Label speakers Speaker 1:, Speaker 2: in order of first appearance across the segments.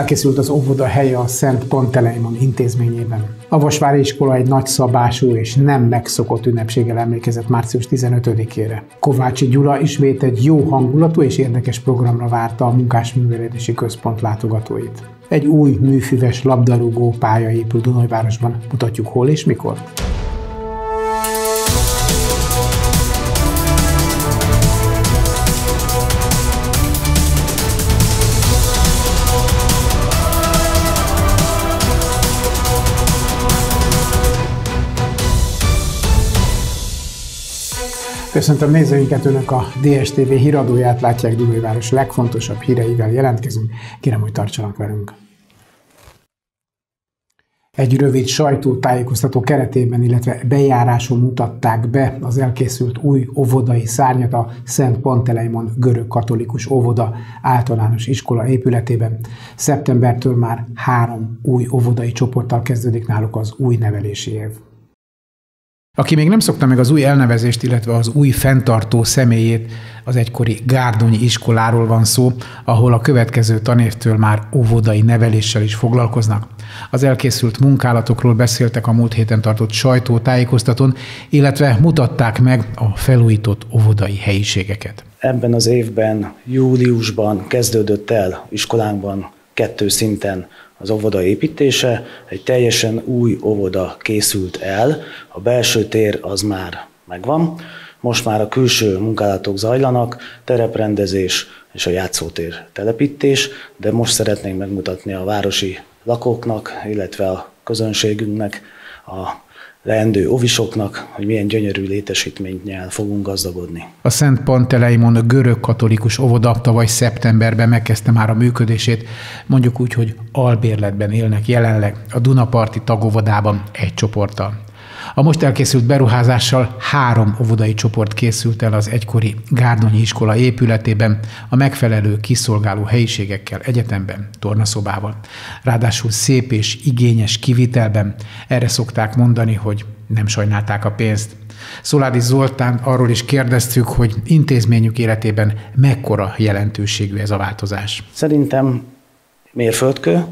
Speaker 1: Elkészült az óvoda helye a Szent Panteleimon intézményében. A Vasvári iskola egy nagy szabású és nem megszokott ünnepséggel emlékezett március 15-ére. Kovácsi Gyula ismét egy jó hangulatú és érdekes programra várta a Munkásművelési Központ látogatóit. Egy új műfüves labdarúgó pálya épül Dunajvárosban. Mutatjuk hol és mikor. Köszöntöm nézőinket, Önök a DSTV híradóját látják Dunajváros legfontosabb híreivel jelentkezünk. Kérem, hogy tartsanak velünk. Egy rövid sajtótájékoztató keretében, illetve bejáráson mutatták be az elkészült új óvodai szárnyat a Szent Panteleimon görög katolikus óvoda általános iskola épületében. Szeptembertől már három új óvodai csoporttal kezdődik náluk az új nevelési év. Aki még nem szokta meg az új elnevezést, illetve az új fenntartó személyét, az egykori Gárdonyi iskoláról van szó, ahol a következő tanévtől már óvodai neveléssel is foglalkoznak. Az elkészült munkálatokról beszéltek a múlt héten tartott sajtótájékoztatón, illetve mutatták meg a felújított óvodai helyiségeket.
Speaker 2: Ebben az évben, júliusban kezdődött el iskolánkban kettő szinten az óvoda építése, egy teljesen új óvoda készült el, a belső tér az már megvan, most már a külső munkálatok zajlanak, tereprendezés és a játszótér telepítés, de most szeretnénk megmutatni a városi lakóknak, illetve a közönségünknek a leendő ovisoknak, hogy milyen gyönyörű létesítménnyel fogunk gazdagodni.
Speaker 1: A Szent Panteleimon a görög katolikus óvoda tavaly szeptemberben megkezdte már a működését, mondjuk úgy, hogy albérletben élnek jelenleg a Dunaparti tagovodában egy csoporttal. A most elkészült beruházással három óvodai csoport készült el az egykori Gárdonyi iskola épületében, a megfelelő kiszolgáló helyiségekkel, egyetemben, tornaszobával. Ráadásul szép és igényes kivitelben, erre szokták mondani, hogy nem sajnálták a pénzt. Szoládi Zoltán arról is kérdeztük, hogy intézményük életében mekkora jelentőségű ez a változás.
Speaker 2: Szerintem mérföldkő,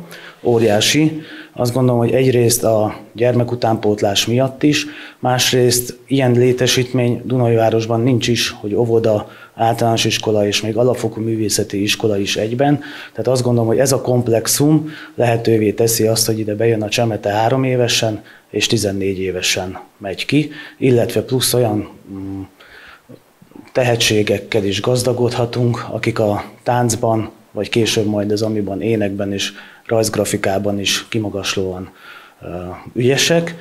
Speaker 2: óriási. Azt gondolom, hogy egyrészt a gyermekutánpótlás miatt is, másrészt ilyen létesítmény Dunajvárosban nincs is, hogy óvoda, általános iskola és még alapfokú művészeti iskola is egyben. Tehát azt gondolom, hogy ez a komplexum lehetővé teszi azt, hogy ide bejön a csemete három évesen és 14 évesen megy ki, illetve plusz olyan mm, tehetségekkel is gazdagodhatunk, akik a táncban, vagy később majd az amiban énekben és rajzgrafikában is kimagaslóan ügyesek.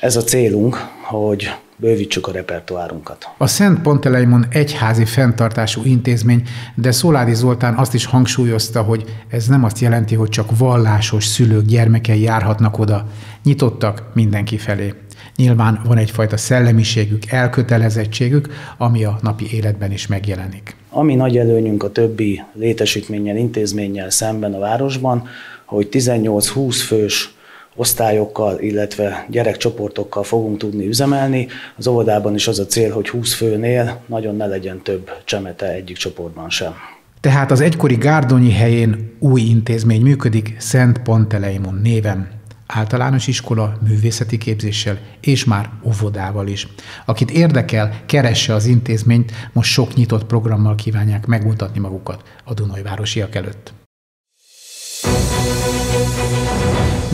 Speaker 2: Ez a célunk, hogy bővítsük a repertoárunkat.
Speaker 1: A Szent Panteleimon egyházi fenntartású intézmény, de Szoládi Zoltán azt is hangsúlyozta, hogy ez nem azt jelenti, hogy csak vallásos szülők gyermekei járhatnak oda. Nyitottak mindenki felé. Nyilván van egyfajta szellemiségük, elkötelezettségük, ami a napi életben is megjelenik.
Speaker 2: Ami nagy előnyünk a többi létesítménnyel, intézménnyel szemben a városban, hogy 18-20 fős osztályokkal, illetve gyerekcsoportokkal fogunk tudni üzemelni. Az óvodában is az a cél, hogy 20 főnél nagyon ne legyen több csemete egyik csoportban sem.
Speaker 1: Tehát az egykori Gárdonyi helyén új intézmény működik Szent Panteleimon néven általános iskola művészeti képzéssel és már óvodával is. Akit érdekel, keresse az intézményt, most sok nyitott programmal kívánják megmutatni magukat a Dunajvárosiak előtt.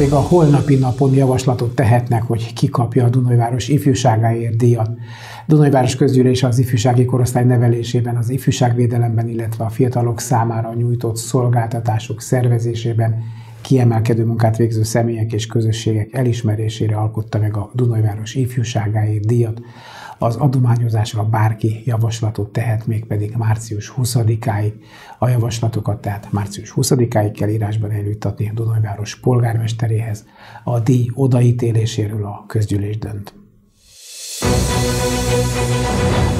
Speaker 1: Még a holnapi napon javaslatot tehetnek, hogy kikapja a Dunajváros ifjúságáért díjat. Dunajváros közgyűlése az ifjúsági korosztály nevelésében, az ifjúságvédelemben, illetve a fiatalok számára nyújtott szolgáltatások szervezésében kiemelkedő munkát végző személyek és közösségek elismerésére alkotta meg a Dunajváros ifjúságáért díjat. Az adományozásra bárki javaslatot tehet, még pedig március 20-áig. A javaslatokat tehát március 20-áig kell írásban eljuttatni a Dunajváros polgármesteréhez. A díj odaítéléséről a közgyűlés dönt.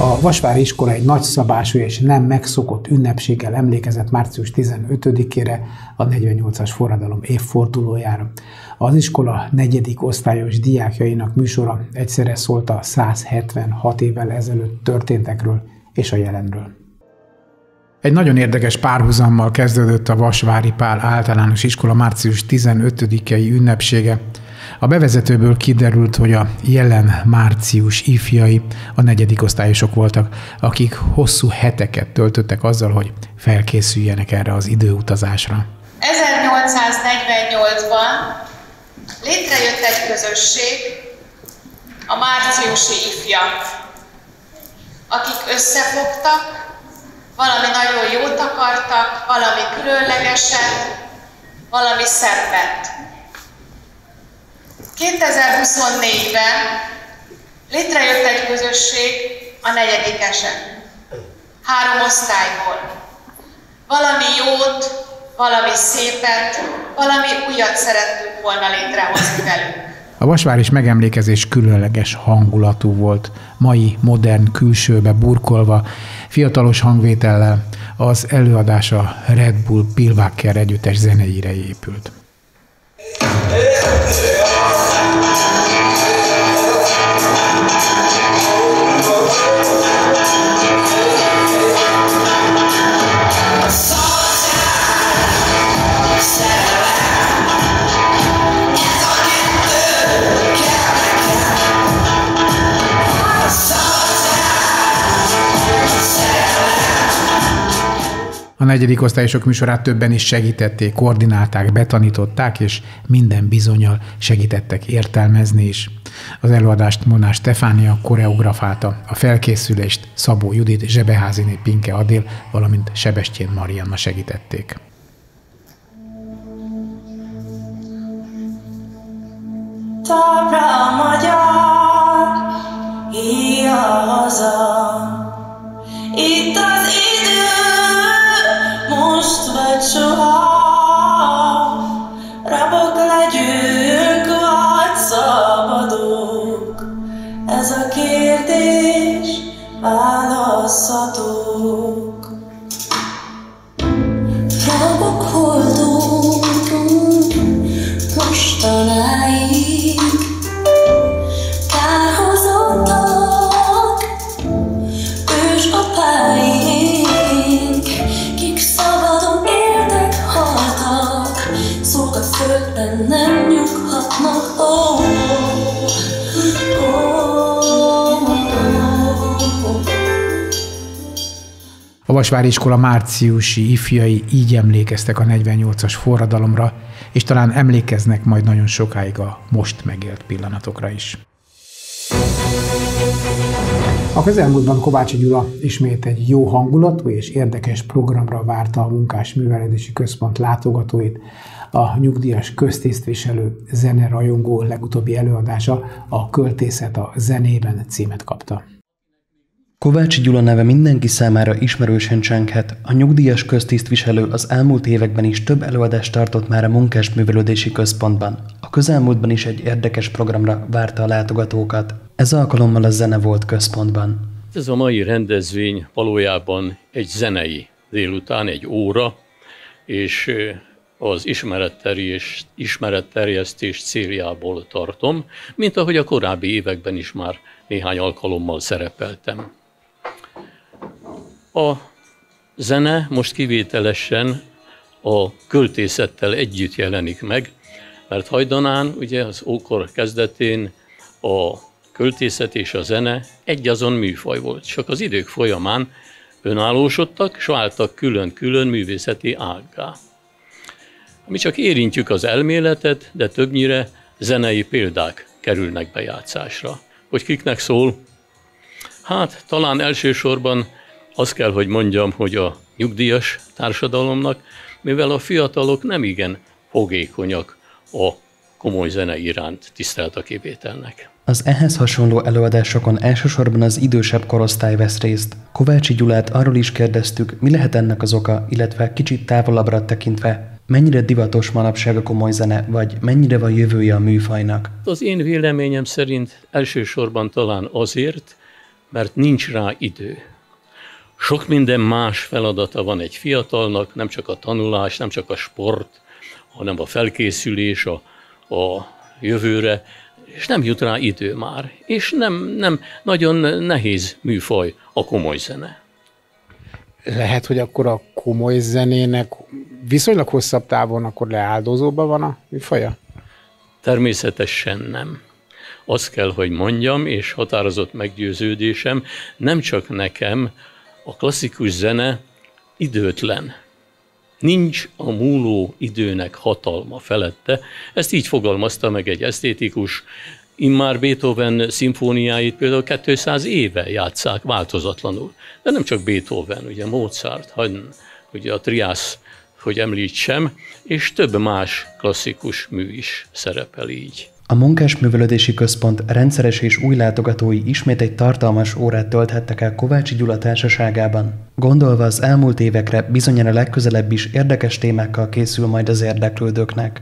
Speaker 1: A Vasvári iskola egy nagyszabású és nem megszokott ünnepséggel emlékezett március 15-ére a 48-as forradalom évfordulójára. Az iskola negyedik osztályos diákjainak műsora egyszerre szólt a 176 évvel ezelőtt történtekről és a jelenről. Egy nagyon érdekes párhuzammal kezdődött a Vasvári Pál általános iskola március 15-i ünnepsége. A bevezetőből kiderült, hogy a jelen március ifjai a negyedik osztályosok voltak, akik hosszú heteket töltöttek azzal, hogy felkészüljenek erre az időutazásra.
Speaker 3: 1848-ban létrejött egy közösség, a márciusi ifjak, akik összefogtak, valami nagyon jót akartak, valami különlegeset, valami szebbet. 2024-ben létrejött egy közösség a negyedikesen, három osztályból. Valami jót, valami szépet, valami újat szerettünk volna létrehozni velük.
Speaker 1: A Vasváris megemlékezés különleges hangulatú volt, mai, modern külsőbe burkolva, fiatalos hangvétellel, az előadása Red Bull Pilvacker együttes zeneire épült. Negyedik osztályosok műsorát többen is segítették, koordinálták, betanították, és minden bizonyal segítettek értelmezni is. Az előadást Monás Stefánia koreografálta, a felkészülést Szabó Judit, Zsebeháziné Pinke Adél, valamint Sebestyén Marianna segítették. Talpra a magyar, haza, itt az Ez a kérdés válaszhatók a Vasvári iskola márciusi ifjai így emlékeztek a 48-as forradalomra, és talán emlékeznek majd nagyon sokáig a most megélt pillanatokra is. A közelmúltban Kovácsi Gyula ismét egy jó hangulatú és érdekes programra várta a Munkás Művelődési Központ látogatóit a nyugdíjas köztisztviselő zenerajongó legutóbbi előadása a Költészet a zenében címet kapta.
Speaker 4: Kovács Gyula neve mindenki számára ismerősen csenghet. A nyugdíjas köztisztviselő az elmúlt években is több előadást tartott már a Munkásművelődési Központban. A közelmúltban is egy érdekes programra várta a látogatókat. Ez alkalommal a zene volt központban.
Speaker 5: Ez a mai rendezvény valójában egy zenei délután, egy óra, és az ismeretterjesztés, ismeretterjesztés céljából tartom, mint ahogy a korábbi években is már néhány alkalommal szerepeltem. A zene most kivételesen a költészettel együtt jelenik meg, mert hajdanán ugye az ókor kezdetén a költészet és a zene egyazon műfaj volt, csak az idők folyamán önállósodtak, s váltak külön-külön művészeti ággá. Mi csak érintjük az elméletet, de többnyire zenei példák kerülnek bejátszásra. Hogy kiknek szól? Hát talán elsősorban azt kell, hogy mondjam, hogy a nyugdíjas társadalomnak, mivel a fiatalok nem igen fogékonyak a komoly zene iránt tisztelt a kivételnek.
Speaker 4: Az ehhez hasonló előadásokon elsősorban az idősebb korosztály vesz részt. Kovácsi Gyulát arról is kérdeztük, mi lehet ennek az oka, illetve kicsit távolabbra tekintve, Mennyire divatos manapság a komoly zene, vagy mennyire van jövője a műfajnak?
Speaker 5: Az én véleményem szerint elsősorban talán azért, mert nincs rá idő. Sok minden más feladata van egy fiatalnak, nem csak a tanulás, nem csak a sport, hanem a felkészülés a, a jövőre, és nem jut rá idő már. És nem, nem nagyon nehéz műfaj a komoly zene.
Speaker 1: lehet, hogy akkor a komoly zenének viszonylag hosszabb távon akkor leáldozóban van a műfaja?
Speaker 5: Természetesen nem. Azt kell, hogy mondjam, és határozott meggyőződésem, nem csak nekem, a klasszikus zene időtlen. Nincs a múló időnek hatalma felette. Ezt így fogalmazta meg egy esztétikus, Immár Beethoven szimfóniáit például 200 éve játszák változatlanul. De nem csak Beethoven, ugye Mozart, Haydn, ugye a triász, hogy említsem, és több más klasszikus mű is szerepel így.
Speaker 4: A Munkásművelődési Központ rendszeres és új látogatói ismét egy tartalmas órát tölthettek el Kovácsi Gyula társaságában. Gondolva az elmúlt évekre bizonyára legközelebb is érdekes témákkal készül majd az érdeklődőknek.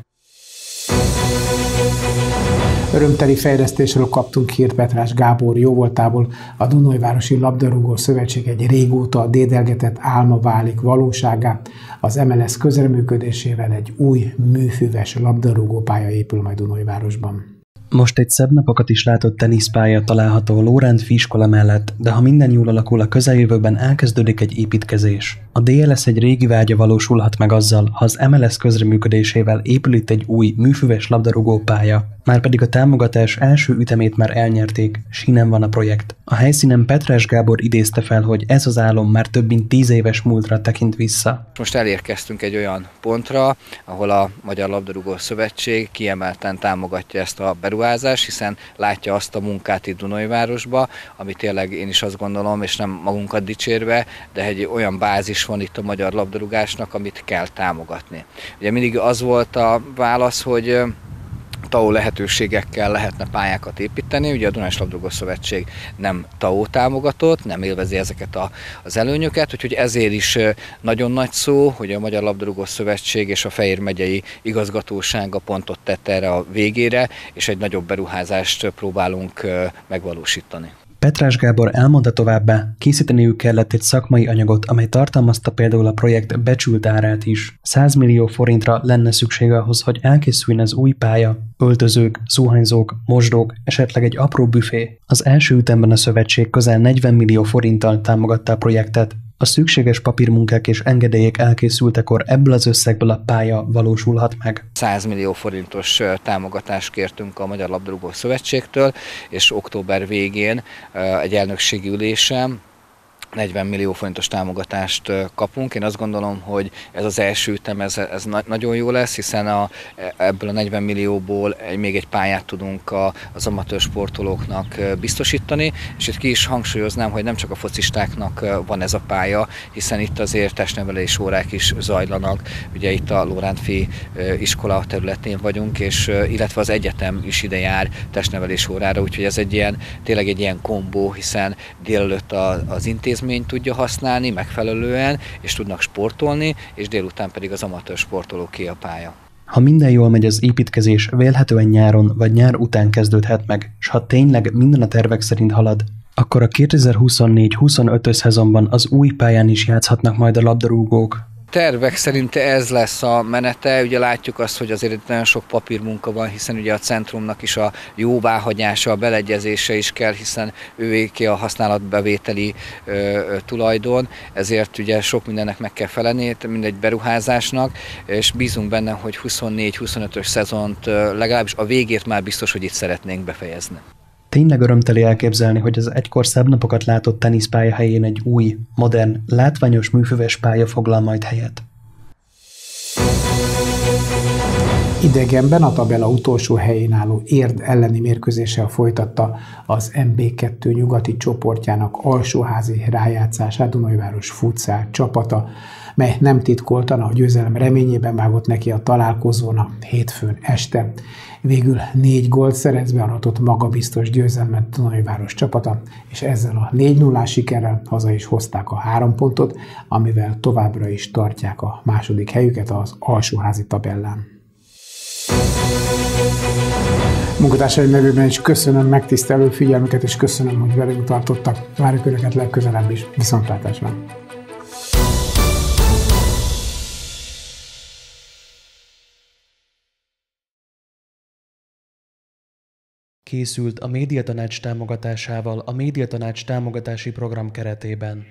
Speaker 4: Örömteli fejlesztésről kaptunk hírt Petrás Gábor jóvoltából. A Dunajvárosi Labdarúgó Szövetség egy régóta dédelgetett álma válik valóságá. Az MLS közreműködésével egy új műfüves labdarúgó pálya épül majd Dunajvárosban. Most egy szebb napokat is látott teniszpálya található Lórend Fiskola mellett, de ha minden jól alakul a közeljövőben elkezdődik egy építkezés. A DLS egy régi vágya valósulhat meg azzal, ha az MLS közreműködésével épül itt egy új műfüves labdarúgó pálya. Márpedig a támogatás első ütemét már elnyerték, sínen van a projekt. A helyszínen Petrás Gábor idézte fel, hogy ez az álom már több mint tíz éves múltra tekint vissza.
Speaker 6: Most elérkeztünk egy olyan pontra, ahol a Magyar Labdarúgó Szövetség kiemelten támogatja ezt a beruházást, hiszen látja azt a munkát itt Dunajvárosba, ami tényleg én is azt gondolom, és nem magunkat dicsérve, de egy olyan bázis van itt a magyar labdarúgásnak, amit kell támogatni. Ugye mindig az volt a válasz, hogy TAO lehetőségekkel lehetne pályákat építeni. Ugye a Dunás Labdarúgó Szövetség nem TAO támogatott, nem élvezi ezeket a, az előnyöket, úgyhogy ezért is nagyon nagy szó, hogy a Magyar Labdarúgó Szövetség és a Fehér megyei igazgatósága pontot tett erre a végére, és egy nagyobb beruházást próbálunk megvalósítani.
Speaker 4: Petrás Gábor elmondta továbbá, készíteniük kellett egy szakmai anyagot, amely tartalmazta például a projekt becsült árát is. 100 millió forintra lenne szükség ahhoz, hogy elkészüljön az új pálya, öltözők, zuhanyzók, mosdók, esetleg egy apró büfé. Az első ütemben a szövetség közel 40 millió forinttal támogatta a projektet, a szükséges papírmunkák és engedélyek elkészültekor ebből az összegből a pálya valósulhat meg.
Speaker 6: 100 millió forintos támogatást kértünk a Magyar Labdarúgó Szövetségtől, és október végén egy elnökségi ülésem 40 millió forintos támogatást kapunk. Én azt gondolom, hogy ez az első ütem, ez, ez nagyon jó lesz, hiszen a, ebből a 40 millióból még egy pályát tudunk a, az amatőr sportolóknak biztosítani, és itt ki is hangsúlyoznám, hogy nem csak a focistáknak van ez a pálya, hiszen itt azért testnevelés órák is zajlanak, ugye itt a Lórántfi iskola területén vagyunk, és illetve az egyetem is ide jár testnevelés órára, úgyhogy ez egy ilyen, tényleg egy ilyen kombó, hiszen délelőtt az intézmény intézményt tudja használni megfelelően, és tudnak sportolni, és délután pedig az amatőr sportoló ki a pálya.
Speaker 4: Ha minden jól megy az építkezés, vélhetően nyáron vagy nyár után kezdődhet meg, és ha tényleg minden a tervek szerint halad, akkor a 2024-25-ös szezonban az új pályán is játszhatnak majd a labdarúgók
Speaker 6: tervek szerint ez lesz a menete. Ugye látjuk azt, hogy azért nagyon sok papírmunka van, hiszen ugye a centrumnak is a jóváhagyása, a beleegyezése is kell, hiszen ővéké a használatbevételi ö, ö, tulajdon, ezért ugye sok mindennek meg kell felelni, mindegy beruházásnak, és bízunk benne, hogy 24-25-ös szezont legalábbis a végét már biztos, hogy itt szeretnénk befejezni.
Speaker 4: Tényleg örömteli elképzelni, hogy az egykor szebb napokat látott teniszpálya helyén egy új, modern, látványos műfüves pálya foglal majd helyet. Idegenben a tabella utolsó helyén álló érd elleni mérkőzéssel folytatta az MB2 nyugati csoportjának alsóházi rájátszását Dunajváros futszál csapata, mely nem titkoltan a győzelem reményében vágott neki a találkozón a hétfőn este. Végül négy gólt szerezve aratott magabiztos győzelmet Dunajváros csapata, és ezzel a 4 0 sikerrel haza is hozták a három pontot, amivel továbbra is tartják a második helyüket az alsóházi tabellán. Munkatársaim nevében is köszönöm megtisztelő figyelmüket, és köszönöm, hogy velünk tartottak. Várjuk Önöket legközelebb is. Viszontlátásban! Készült a Médiatanács támogatásával a Médiatanács támogatási program keretében.